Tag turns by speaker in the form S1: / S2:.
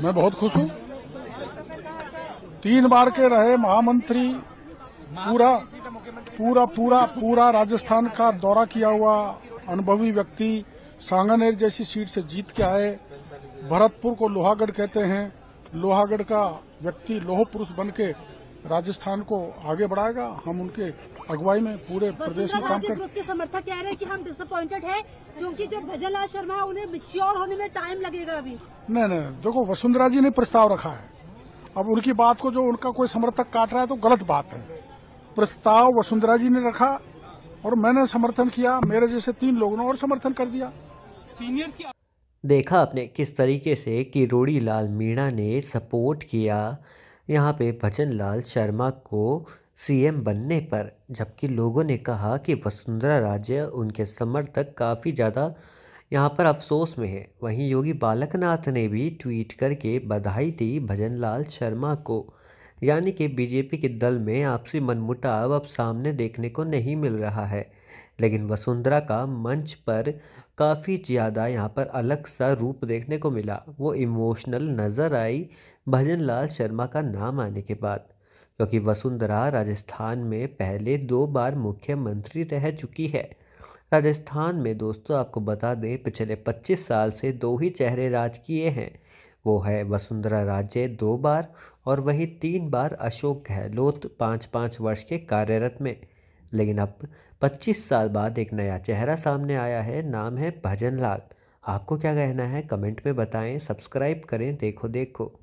S1: मैं बहुत खुश हूँ। तीन बार के रहे महामंत्री, पूरा पूरा पूरा पूरा राजस्थान का दौरा किया हुआ अनुभवी व्यक्ति सांगानेर जैसी सीट से जीत के आए। भरतपुर को लोहागढ़ कहते हैं। लोहागढ़ का व्यक्ति लोह पुरुष बन के राजस्थान को आगे बढ़ाएगा हम उनके अगुवाई में पूरे प्रदेश में
S2: वसुंधरा
S1: काम कर
S2: ग्रुप के समर्थक कह रहे हैं कि हम डिसअपॉइंटेड है क्योंकि जो भजनलाल शर्मा है उन्हें मिच्योर होने में टाइम लगेगा अभी।
S1: नहीं नहीं देखो वसुंधरा जी ने प्रस्ताव रखा है। अब उनकी बात को जो उनका कोई समर्थक काट रहा है तो गलत बात है। प्रस्ताव वसुंधरा जी ने रखा और मैंने समर्थन किया मेरे जैसे तीन लोगों ने और समर्थन कर दिया।
S3: सीनियर की देखा आपने किस तरीके से किरोड़ी लाल मीणा ने सपोर्ट किया। यहाँ पे भजन लाल शर्मा को सीएम बनने पर, जबकि लोगों ने कहा कि वसुंधरा राजे उनके समर्थक काफ़ी ज़्यादा यहाँ पर अफसोस में है। वहीं योगी बालकनाथ ने भी ट्वीट करके बधाई दी भजन लाल शर्मा को। यानी कि बीजेपी के दल में आपसी मनमुटाव अब सामने देखने को नहीं मिल रहा है। लेकिन वसुंधरा का मंच पर काफ़ी ज़्यादा यहाँ पर अलग सा रूप देखने को मिला। वो इमोशनल नज़र आई भजन लाल शर्मा का नाम आने के बाद, क्योंकि वसुंधरा राजस्थान में पहले दो बार मुख्यमंत्री रह चुकी है। राजस्थान में दोस्तों आपको बता दें, पिछले 25 साल से दो ही चेहरे राज किए हैं। वो है वसुंधरा राजे दो बार और वहीं तीन बार अशोक गहलोत पाँच पाँच वर्ष के कार्यरत में। लेकिन अब 25 साल बाद एक नया चेहरा सामने आया है, नाम है भजन लाल आपको क्या कहना है? कमेंट में बताएँ, सब्सक्राइब करें, देखो देखो।